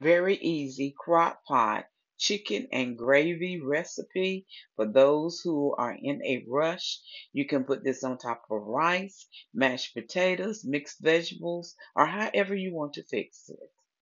Very easy crock pot chicken and gravy recipe for those who are in a rush. You can put this on top of rice, mashed potatoes, mixed vegetables, or however you want to fix it.